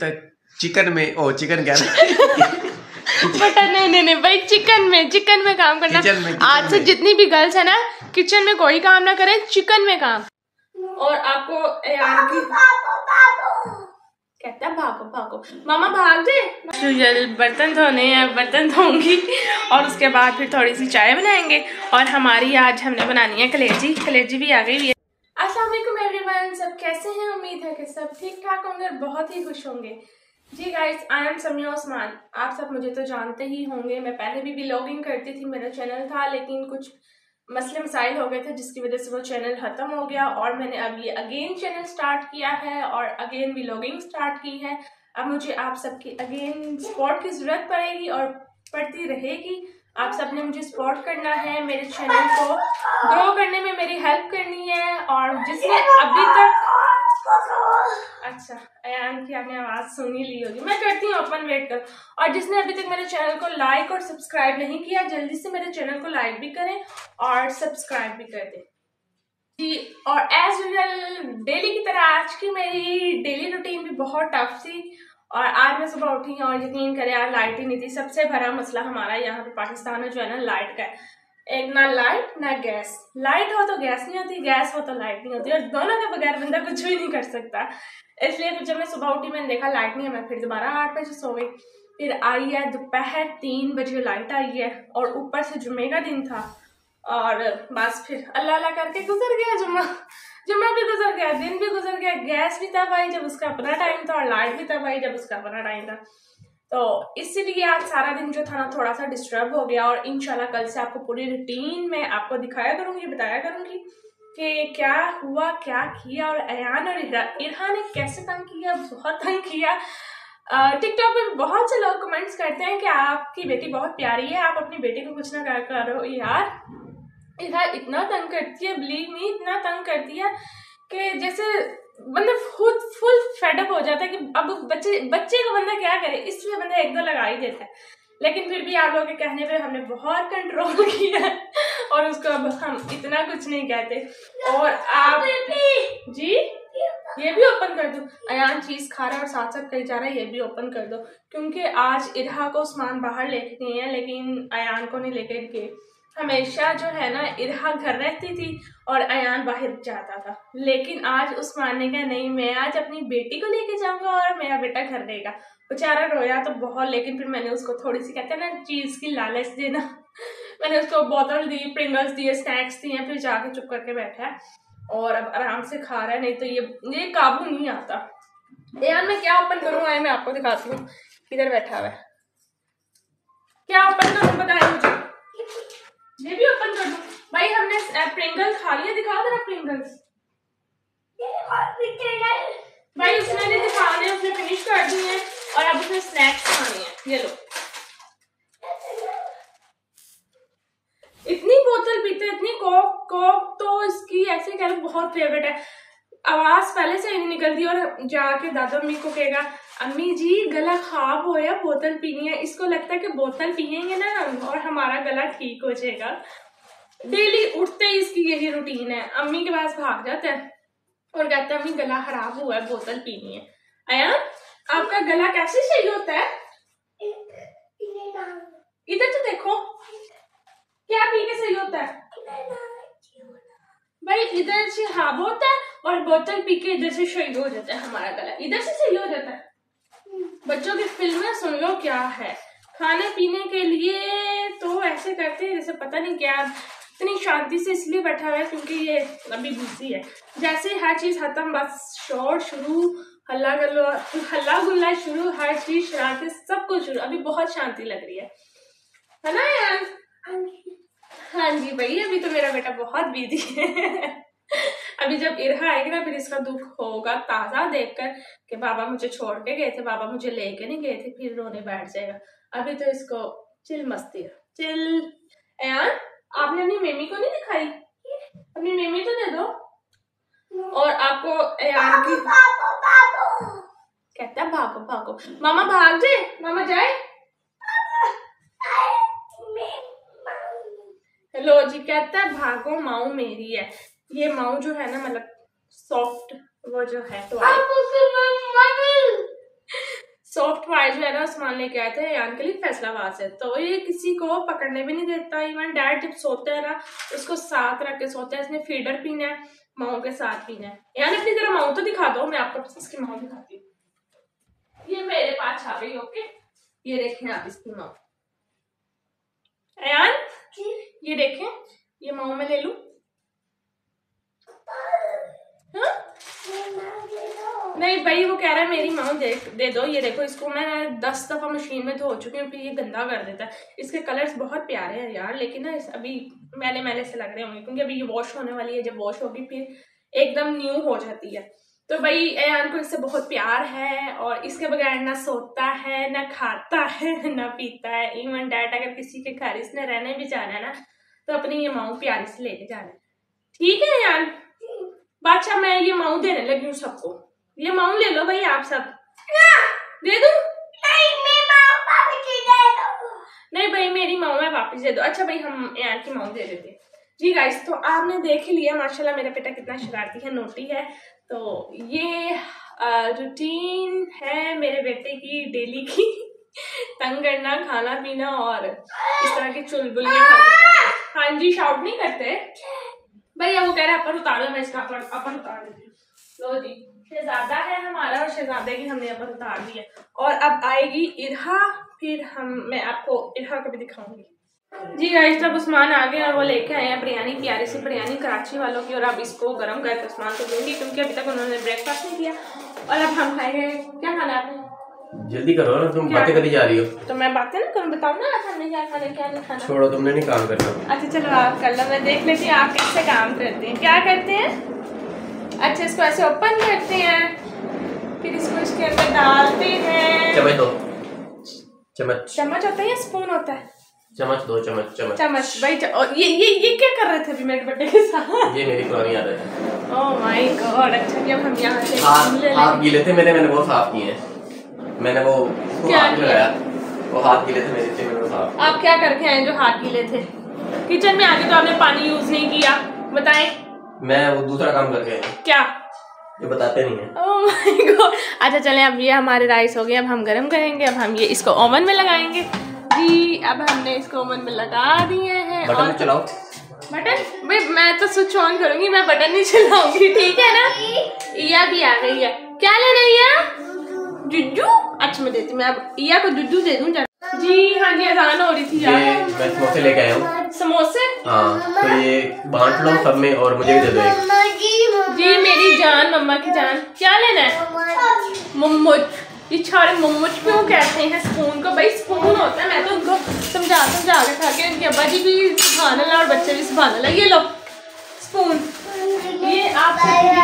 तो चिकन में ओ चिकन क्या? बटर नहीं नहीं नहीं भाई चिकन में चिकन में काम करना। किचन में, किचन आज से जितनी भी गर्ल्स है ना किचन में कोई काम ना करें चिकन में काम। और आपको यार की कहता भागो भागो। मामा भाग दे। बर्तन धोने हैं बर्तन धोंगी और उसके बाद फिर थोड़ी सी चाय बनाएँगे। और हमारी आज हमने बनानी है कलेजी। कलेजी भी आ गई है। असलम एवरीवन, सब कैसे हैं? उम्मीद है कि सब ठीक ठाक होंगे और बहुत ही खुश होंगे। जी guys I am Samiya Usman आप सब मुझे तो जानते ही होंगे। मैं पहले भी ब्लॉगिंग करती थी, मेरा चैनल था, लेकिन कुछ मसले मसाइल हो गए थे, जिसकी वजह से वो चैनल ख़त्म हो गया और मैंने अब ये अगेन चैनल स्टार्ट किया है और अगेन ब्लॉगिंग स्टार्ट की है। अब मुझे आप सबकी अगेन सपोर्ट की ज़रूरत पड़ेगी और पड़ती रहेगी। आप सबने मुझे सपोर्ट करना है मेरे चैनल को ग्रो करने में मेरी हेल्प करनी है और जिसने अभी तक अच्छा अयान की आपने आवाज़ सुनी ली होगी। मैं करती हूँ ओपन वेट कर। और जिसने अभी तक मेरे चैनल को लाइक और सब्सक्राइब नहीं किया जल्दी से मेरे चैनल को लाइक भी करें और सब्सक्राइब भी कर दें। जी और एज यूजल डेली की तरह आज की मेरी डेली रूटीन भी बहुत टफ थी। और आज मैं सुबह उठी और यकीन करें यार लाइट ही नहीं थी। सबसे बड़ा मसला हमारा यहाँ पे पाकिस्तान में जो है ना लाइट का एक ना लाइट ना गैस लाइट हो तो गैस नहीं होती गैस हो तो लाइट नहीं होती। और दोनों के बगैर बंदा कुछ भी नहीं कर सकता। इसलिए फिर जब मैं सुबह उठी, मैंने देखा लाइट नहीं है, मैं फिर दोबारा आठ बजे सो गई। फिर आई है दोपहर तीन बजे लाइट आई है। और ऊपर से जुमे का दिन था, और बस फिर अल्लाह अल्लाह करके गुजर गया जुम्मा। जुम्मा भी गुजर गया, दिन भी गुजर गया, गैस भी तब आई जब उसका अपना टाइम था और लाइट भी तब आई जब उसका अपना टाइम था। तो इसीलिए आज सारा दिन जो था ना थोड़ा सा डिस्टर्ब हो गया और इनशाला कल से आपको पूरी रूटीन में आपको दिखाया करूँगी, बताया करूँगी कि क्या हुआ, क्या किया और अयान और इरहा ने कैसे तंग किया, बहुत तंग किया। टिकटॉक पे बहुत से लोग कमेंट्स करते हैं कि आपकी बेटी बहुत प्यारी है, आप अपनी बेटी को कुछ ना करो यार इधर इतना तंग करती है बिलीव मी इतना तंग करती है कि जैसे मतलब खुद फुल फेडअप हो जाता है कि अब बच्चे बच्चे को बंदा क्या करे? इसलिए बंदा एक दो लगा ही देता है। लेकिन फिर भी आप लोगों के कहने पे हमने बहुत कंट्रोल किया और उसको अब हम इतना कुछ नहीं कहते। और आप जी? ये भी ओपन कर दो। अयान चीज़ खा रहा है और साथ साथ कही जा रहा है ये भी ओपन कर दो। क्योंकि आज इरहा को उस्मान बाहर लेके गए हैं लेकिन अयान को नहीं लेके गए। हमेशा जो है ना, इरहा घर रहती थी और अयान बाहर जाता था। लेकिन आज उस ने कहा नहीं, मैं आज अपनी बेटी को लेके जाऊँगा और मेरा बेटा घर रहेगा। बेचारा रोया तो बहुत, लेकिन फिर मैंने उसको थोड़ी सी कहते हैं ना, चीज़ की लालच देना। मैंने उसको बोतल दी, प्रिंगल्स दिए, स्नैक्स दिए, फिर जाके चुप करके बैठा है। और अब आराम से खा रहा है, नहीं तो ये ये काबू नहीं आता। यार मैं क्या ओपन करूँ? आए, मैं आपको दिखाती हूँ। किधर बैठा हुआ क्या ओपन करूँ? बताए मुझे। ये भी ओपन कर दो भाई, हमने प्रिंगल खा लिया दिखा दे प्रिंगल्स भाई, उसने नहीं दिखाने, उसने फिनिश कर दी है, और अब उसने स्नैक्स खाने हैं. ये लो. इतनी बोतल पीते इतनी कोक कोक तो इसकी ऐसे कह लो, बहुत फेवरेट है. आवाज़ पहले से ही निकलती और जाके दादा अम्मी को कहेगा अम्मी जी, गला खराब हो या बोतल पीनी है, इसको लगता है कि बोतल पियेंगे ना और हमारा गला ठीक हो जाएगा। डेली उठते ही इसकी यही रूटीन है। अम्मी के पास भाग जाता है और कहता है, अम्मी, गला खराब हुआ है, बोतल पीनी है। आया, आपका गला कैसे सही होता है? इधर तो देखो। क्या पी के सही होता है? भाई, इधर से हाब होता है और बोतल पी के इधर से शहीद हो जाता है हमारा गला। इधर से सही हो जाता है। बच्चों की फ़िल्म सुन लो क्या है। खाने पीने के लिए तो ऐसे करते हैं, जैसे पता नहीं क्या, इतनी शांति से इसलिए बैठा हुआ है क्योंकि ये अभी बिज़ी है। जैसे हर चीज़ खत्म, बस शोर शुरू, हल्ला गल्लो हल्ला गुल्ला शुरू, हर चीज़ शरारतें सब कुछ शुरू। अभी बहुत शांति लग रही है। है ना यार? हाँ जी भाई, अभी तो मेरा बेटा बहुत बिज़ी है। अभी जब इरहा आएगी ना फिर इसका दुख होगा ताज़ा देखकर कि बाबा मुझे छोड़ के गए थे बाबा मुझे लेके नहीं गए थे फिर रोने बैठ जाएगा। अभी तो इसको चिल मस्ती है। चिल। एन आपने अपनी मेमी को नहीं दिखाई? अपनी मेमी तो दे दो। और आपको एन की कहता है भागो भागो। मामा भाग जाए। मामा जाए। हेलो जी कहता है भागो माऊ मेरी है। ये माऊ जो है ना मतलब सॉफ्ट वो जो है तो सॉफ्ट वाई जो है ना सामान लेके आए थे यान के लिए फैसलाबाद से। तो ये किसी को पकड़ने भी नहीं देता। इवन डैड जब सोते हैं ना उसको साथ रख के सोते हैं इसने फीडर पीना है माओ के साथ पीना है। यान अपनी तरह माओ तो दिखा दो मैं आपको इसकी माओ दिखाती हूँ। ये मेरे पास आ गई ओके? ये देखें आप इसकी माओ। अयान ये देखें ये माओ में ले लूँ? नहीं भाई, वो कह रहा है मेरी माँ दे दे दो, ये देखो, इसको मैं दस दफ़ा मशीन में धो चुकी हूँ, फिर ये गंदा कर देता है। इसके कलर्स बहुत प्यारे हैं यार, लेकिन ना अभी मैले मैले से लग रहे होंगे, क्योंकि अभी ये वॉश होने वाली है, जब वॉश होगी, फिर एकदम न्यू हो जाती है। तो भाई अयान को इससे बहुत प्यार है, और इसके बगैर ना सोता है, ना खाता है, ना पीता है। इवन डैट अगर किसी के घर इसने रहने भी जाना है ना तो अपनी ये माऊ प्यारी से लेके जाना है। ठीक है यार? बादशाह मैं ये माऊ देने लगी हूँ सबको। ये माऊ ले लो भाई आप सब। दे दू? नहीं भाई मेरी माऊ है वापस दे दो। अच्छा भाई हम यार की माऊ दे देते जी गाइस तो आपने देख ही लिया माशाल्लाह मेरा बेटा कितना शरारती है नोटी है। तो ये रूटीन है मेरे बेटे की डेली की। तंग करना खाना पीना और इस तरह के चुलबुल हाँ। जी शाउट नहीं करते। भैया वो कह रहे हैं, अपन उतार, मैं इसका अपन अपन उतार देती हूँ। लो जी। शहजादा है हमारा और शहजादे की हमने अपन उतार दी है। और अब आएगी इरहा, फिर हम मैं आपको इरहा को भी दिखाऊँगी। जी गाइस जब उस्मान आ गए और वो लेके आए हैं बिरयानी, प्यारी सी बिरयानी कराची वालों की, और अब इसको गर्म करके उस्मान को दूँगी, क्योंकि अभी तक उन्होंने ब्रेकफास्ट नहीं किया। और अब हम खाएँगे क्या खाना आपने? जल्दी करो ना तुम? बातें करी जा रही हो। तो मैं बातें ना करूँ बताऊँ ना हमने क्या खाना क्या नहीं खाना? छोड़ो तुमने नहीं काम करना। अच्छा चलो आप कर लो मैं देख लेती हूँ आप कैसे काम करते हैं। क्या करते हैं? अच्छा इसको ऐसे ओपन करते हैं फिर इसको इसके अंदर डालते हैं। चम्मच दो। चम्मच। चम्मच होता है या स्पून होता है? चम्मच दो चम्मच चम्मच। चम्मच भाई और ये ये ये क्या कर रहे थे अभी मेरे बर्थडे के साथ? ये मेरी पुरानी आदत है। ओह माय गॉड अच्छा जब हम यहाँ से हाथ गीले थे मेरे मैंने वो साफ़ किए हैं। मैंने वो क्या किया? लगाया। वो हाथ गीले थे मेरे आप क्या करके आए जो हाथ गीले थे? किचन में आके तो आपने पानी यूज़ नहीं किया। बताएँ। मैं वो दूसरा काम करके आया। क्या? जो बताते नहीं है। ओह माय गॉड अच्छा चलें अब ये हमारे राइस हो गए। अब हम गरम करेंगे। अब हम ये इसको ओवन में लगाएँगे। जी अब हमने इसको ओवन में लगा दिए हैं। बटन और चलाओ। बटन? भाई मैं तो स्विच ऑन करूँगी। मैं बटन नहीं चलाऊँगी। ठीक है ना? इया भी आ गई है। क्या लेना है? जुज्जू अच्छा मैं देती मैं अब इया को जुज्जू दे दूँ जरा जी हाँ जी अजान हो रही थी ये यार मैं समोसे लेके आया हूँ। समोसे? हाँ तो ये बांट लो सब में और मुझे भी दे दो एक। जी मेरी जान मम्मा की जान। क्या लेना है? मुम्मुच ये छाड़े मुम्मुच क्यों कहते हैं? स्पून को भाई स्पून होता है मैं तो उनको समझा समझा के खा के उनके अब्बा जी भी सुबहान अल्लाह और बच्चे भी सुबहान अल्लाह। ये लो स्पून। ये आप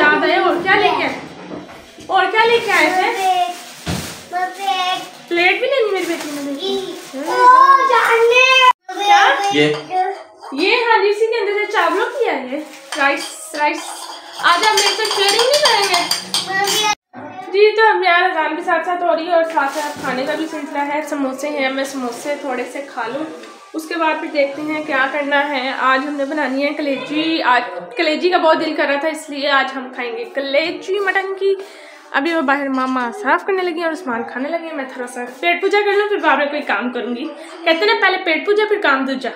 याद आए और क्या लेके आए? और क्या लेके आए थे? प्लेट भी लेनी मेरी बेटी ने ये। ये हाँ जी इसी के अंदर से चावलों की है ये। राइस राइस आज आप मेरे से शेयरिंग नहीं करेंगे। जी तो हम यार अजान भी साथ साथ हो रही है और साथ साथ खाने का भी सिलसिला है। समोसे हैं मैं समोसे थोड़े से खा लूँ। उसके बाद फिर देखते हैं क्या करना है। आज हमने बनानी है कलेजी। आज कलेजी का बहुत दिल कर रहा था इसलिए आज हम खाएँगे कलेजी मटन की। अभी वो बाहर मामा साफ़ करने लगी और उस्मान खाने लगे मैं थोड़ा सा पेट पूजा कर लूँ, फिर में कोई काम करूँगी। कहते ना, पहले पेट पूजा, फिर काम दूजा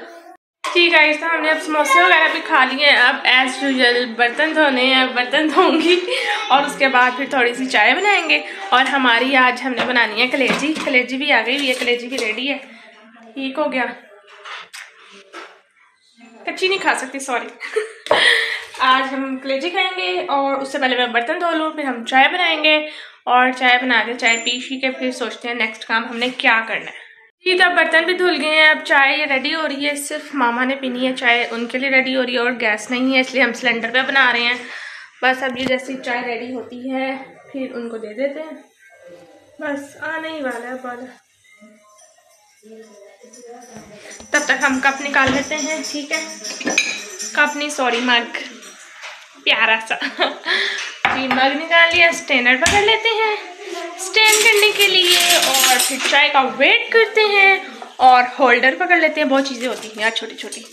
ठीक है इस हमने अब समोसे वगैरह भी खा लिए हैं। अब एज यूजल बर्तन धोने हैं बर्तन धोऊँगी और उसके बाद फिर थोड़ी सी चाय बनाएँगे। और हमारी आज हमने बनानी है कलेजी। कलेजी भी आ गई हुई है, कलेजी भी रेडी है। ठीक हो गया। कच्ची नहीं खा सकती सॉरी आज हम कलेजी खाएँगे और उससे पहले मैं बर्तन धो लूँ, फिर हम चाय बनाएँगे और चाय बना के चाय पी शी के फिर सोचते हैं नेक्स्ट काम हमने क्या करना है। जी तो अब बर्तन भी धुल गए हैं, अब चाय रेडी हो रही है, सिर्फ़ मामा ने पीनी है चाय, उनके लिए रेडी हो रही है और गैस नहीं है, इसलिए हम सिलेंडर पे बना रहे हैं। बस अब ये जैसी चाय रेडी होती है, फिर उनको दे देते हैं। बस, आने ही वाला है वाला। तब तक हम कप निकाल लेते हैं, ठीक है? कप नहीं सॉरी मग प्यारा सा। जी, मग निकाल लिया, स्टेनर पकड़ लेते हैं। स्टैंड करने के लिए और फिर चाय का वेट करते हैं और होल्डर पकड़ लेते हैं। बहुत चीज़ें होती हैं यार छोटी छोटी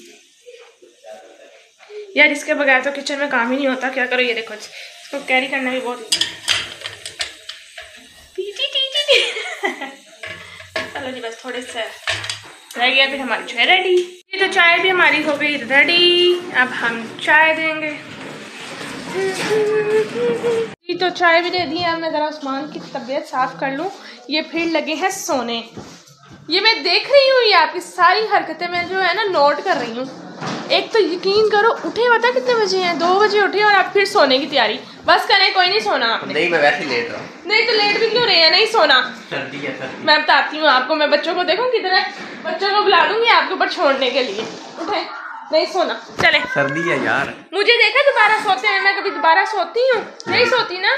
यार, इसके बगैर तो किचन में काम ही नहीं होता। क्या करो, ये देखो, इसको कैरी करना भी बहुत टी टी। बस थोड़े से रह गया, फिर हमारी चाय रेडी ये तो चाय भी हमारी हो गई रेडी अब हम चाय देंगे। ये तो चाय भी दे दी है मैं ज़रा उस्मान की तबीयत साफ़ कर लूँ। ये फिर लगे हैं सोने। ये मैं देख रही हूँ ये आपकी सारी हरकतें मैं जो है ना नोट कर रही हूँ। एक तो यकीन करो उठे पता कितने बजे हैं? दो बजे उठे और आप फिर सोने की तैयारी। बस करें कोई नहीं सोना आपने। नहीं मैं वैसे लेट रहा हूँ। नहीं तो लेट भी क्यों रहे हैं? नहीं सोना। सर्दी है सर्दी। मैं बताती हूँ आपको मैं बच्चों को देखूँ कितना बच्चों को बुला दूँगी आपके ऊपर छोड़ने के लिए। उठे। नहीं सोना। चले। सर्दी है यार। मुझे देखा दोबारा सोते हैं मैं कभी दोबारा सोती हूँ। नहीं सोती ना।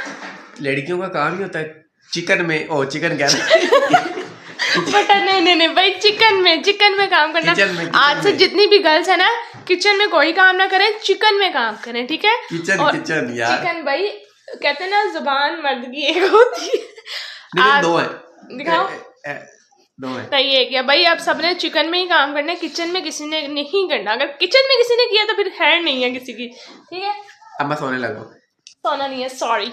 लड़कियों का काम ही होता है चिकन में ओ चिकन कह रहा नहीं नहीं नहीं भाई चिकन में चिकन में काम करना। किचन में, किचन आज से जितनी भी गर्ल्स है ना किचन में कोई काम ना करें चिकन में काम करें ठीक है? किचन और किचन यार। चिकन भाई कहते हैं ना ज़ुबान मर्द की एक होती है। दो है। दिखाओ। है। नहीं है क्या? भाई आप सबने चिकन में ही काम करना है किचन में किसी ने नहीं करना। अगर किचन में किसी ने किया तो फिर है नहीं है किसी की। ठीक है? अब मैं सोने लगा सोना नहीं है सॉरी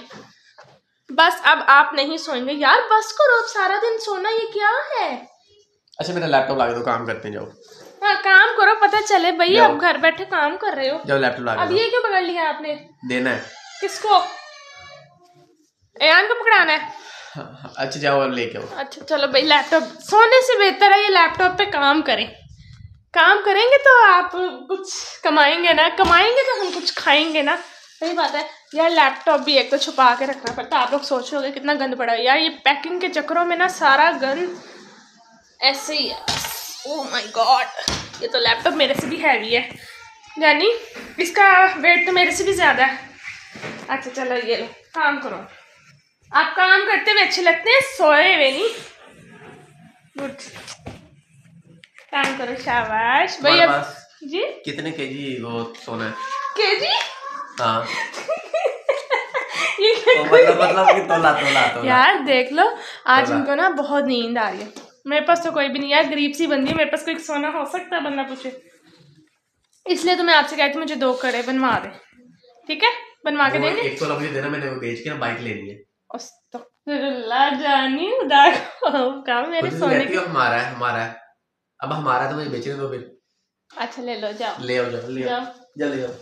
बस अब आप नहीं सोएँगे। यार बस करो अब सारा दिन सोना ये क्या है? अच्छा मेरा लैपटॉप ला दो काम करते जाओ। हाँ काम करो पता चले। भाई आप घर बैठे काम कर रहे हो। जाओ लैपटॉप ला अब ये क्यों पकड़ लिया आपने? देना है। किसको? एयान को पकड़ाना है। हाँ, हाँ, अच्छा जाओ और लेके आओ। अच्छा चलो भाई लैपटॉप सोने से बेहतर है ये लैपटॉप पे काम करें। काम करेंगे तो आप कुछ कमाएँगे ना। कमाएँगे तो हम कुछ खाएँगे ना। सही बात है। यार लैपटॉप भी एक तो छुपा के रखना पड़ता आप लोग सोच रहे कितना गंद पड़ा है। यार ये पैकिंग के चक्करों में ना सारा गंद ऐसे ही है। ओह माय गॉड ये तो लैपटॉप मेरे से भी हैवी है। यानी इसका वेट तो मेरे से भी ज़्यादा है। अच्छा चलो ये लो। काम करो। आप काम करते हुए अच्छे लगते हैं सोए हुए नहीं। गुड। काम करो शाबाश। भाई अब जी? कितने केजी वो सोना है? के जी हाँ। ये तो मतलब मतलब कि तोला तोला तोला। यार देख लो आज। इनको ना बहुत नींद आ रही है। मेरे पास तो कोई भी नहीं यार गरीब सी बंदी है मेरे पास कोई सोना हो सकता है बंदा पूछे। इसलिए तो मैं आपसे कहती हूँ मुझे दो कड़े बनवा दे। ठीक है? बनवा के देंगे? एक सौ मुझे देना मैंने वो बेच के ना बाइक लेनी है। जानी खुदा को काम मेरे सोने हमारा है हमारा है। अब हमारा तो मुझे बेचने दो फिर। अच्छा ले लो जाओ। ले आओ जाओ। ले आओ जाओ आओ।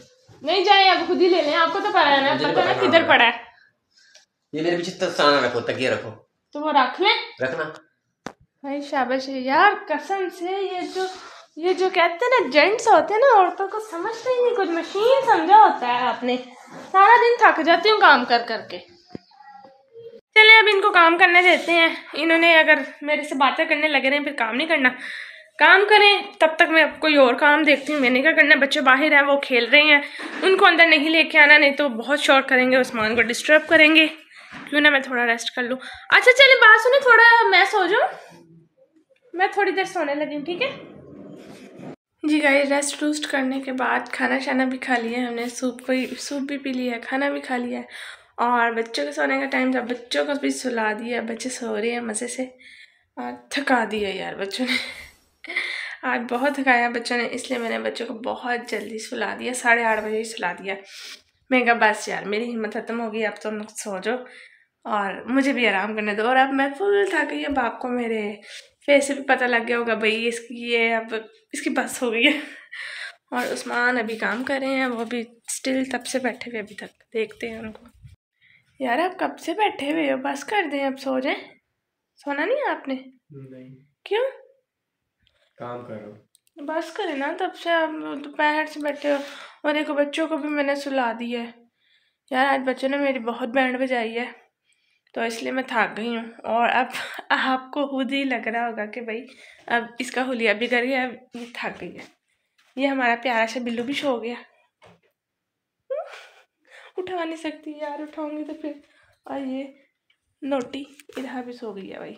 नहीं जाए आप खुद ही ले लें। आपको तो पता है ना पता पता किधर पड़ा है। ये मेरे पीछे तसाना रखो तकिए रखो। तो वो रख लें। रखना। भाई शाबाश है यार कसम से ये जो ये जो कहते हैं ना जेंट्स होते हैं ना औरतों को समझते ही नहीं कुछ मशीन समझा होता है आपने। सारा दिन थक जाती हूँ काम कर करके चलिए अब इनको काम करने देते हैं। इन्होंने अगर मेरे से बातें करने लगे रहे, फिर काम नहीं करना। काम करें, तब तक मैं कोई और काम देखती हूँ। मैंने क्या करना बच्चे बाहर हैं, वो खेल रहे हैं। उनको अंदर नहीं लेके आना, नहीं तो बहुत शोर करेंगे, उस्मान को डिस्टर्ब करेंगे। क्यों ना मैं थोड़ा रेस्ट कर लूँ। अच्छा चलिए बात सुनो, थोड़ा मैं सो जाऊँ। मैं थोड़ी देर सोने लगी हूँ, ठीक है? जी गाइस रेस्ट रूस्ट करने के बाद खाना शाना भी खा लिया हमने। सूप भी सूप भी पी लिया खाना भी खा लिया और बच्चों के सोने का टाइम था। बच्चों को भी सुला दिया, बच्चे सो रहे हैं मज़े से। और थका दिया यार बच्चों ने। आज बहुत थकाया बच्चों ने, इसलिए मैंने बच्चों को बहुत जल्दी सुला दिया, साढ़े आठ बजे ही सुला दिया। मैं कहा, बस यार, मेरी हिम्मत खत्म हो गई, अब तुम लोग सो जाओ और मुझे भी आराम करने दो। और अब मैं फुल थक गई अब आपको मेरे। फेस से भी पता लग गया होगा, भाई इसकी ये अब, इसकी बस हो गई है। और उस्मान अभी काम कर रहे हैं, वो भी स्टिल तब से बैठे हुए अभी तक। देखते हैं उनको। यार आप कब से बैठे हुए हो? बस कर दें अब सो जाएँ। सोना नहीं आपने? नहीं। क्यों? काम करो बस करें ना तब से आप दोपहर से बैठे हो। और देखो बच्चों को भी मैंने सुला दिया है। यार आज बच्चों ने मेरी बहुत बैंड बजाई है तो इसलिए मैं थक गई हूँ। और अब आपको खुद ही लग रहा होगा कि भाई अब इसका हुलिया भी कर गया अब ये थक गई है। ये हमारा प्यारा सा बिल्लू भी सो गया। उठा नहीं सकती यार उठाऊँगी तो फिर और ये नोटी इधर भी सो गई है भाई।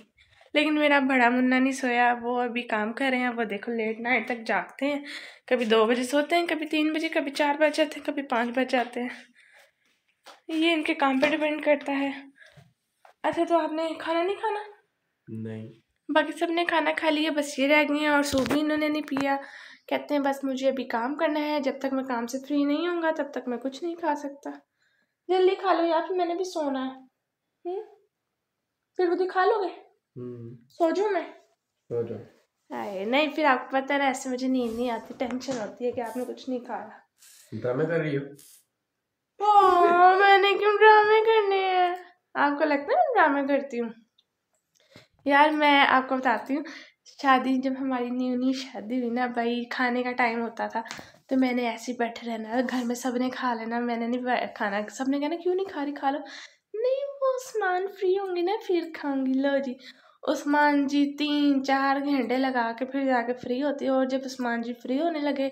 लेकिन मेरा बड़ा मुन्ना नहीं सोया वो अभी काम कर रहे हैं वो देखो लेट नाइट तक जागते हैं। कभी दो बजे सोते हैं कभी तीन बजे कभी चार बज जाते हैं कभी पाँच बज जाते हैं। ये इनके काम पे डिपेंड करता है। अच्छा तो आपने खाना नहीं खाना? नहीं। बाकी सबने खाना खा लिया बस ये रह गई हैं और सूप भी इन्होंने नहीं पिया। कहते हैं बस मुझे अभी काम करना है जब तक मैं काम से फ्री नहीं होऊँगा तब तक मैं कुछ नहीं खा सकता। जल्दी खा लो यार फिर मैंने भी सोना है। हम्म? फिर खुद ही खा लोगे? हम्म। सो जाऊँ मैं? आए नहीं फिर आपको पता है ना ऐसे मुझे नींद नहीं आती टेंशन होती है कि आपने कुछ नहीं खाया। ड्रामे कर रही हो? मैंने क्यों ड्रामे करने हैं? आपको लगता है मैं ड्रामे करती हूँ? यार मैं आपको बताती हूँ शादी जब हमारी न्यू न्यू शादी हुई ना, भाई खाने का टाइम होता था तो मैंने ऐसे ही बैठे रहना, घर में सबने खा लेना, मैंने नहीं खाना, सबने कहना क्यों नहीं खा रही, खा लो। नहीं, वो उस्मान फ्री होंगी ना, फिर खाऊँगी, लो जी। उस्मान जी तीन चार घंटे लगा के फिर जाके फ्री होती, और जब उस्मान जी फ्री होने लगे,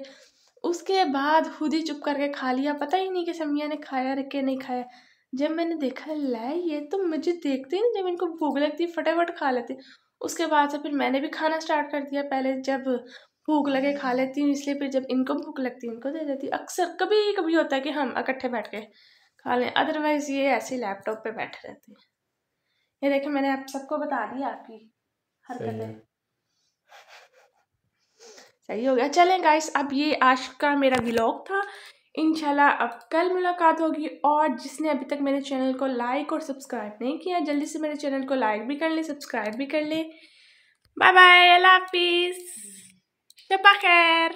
उसके बाद खुद ही चुप करके खा लिया। पता ही नहीं कि समिया ने खाया रखे नहीं खाया। जब मैंने देखा, लै, ये तो मुझे देखते ही नहीं, जब इनको भूख लगती, फटाफट खा लेती। उसके बाद से फिर मैंने भी खाना स्टार्ट कर दिया। पहले जब भूख लगे खा लेती हूँ इसलिए फिर जब इनको भूख लगती है इनको दे देती हूँ। अक्सर कभी कभी होता है कि हम इकट्ठे बैठ के खा लें अदरवाइज़ ये ऐसे लैपटॉप पे बैठे रहते हैं। ये देखें मैंने आप सबको बता दिया आपकी हरकतें। सही हो। गया। चलें गाइस अब ये आज का मेरा व्लॉग था। इंशाल्लाह अब कल मुलाकात होगी और जिसने अभी तक मेरे चैनल को लाइक और सब्सक्राइब नहीं किया, जल्दी से मेरे चैनल को लाइक भी कर ले, सब्सक्राइब भी कर ले। बाय बाय, अल्लाह हाफिज़। खैर।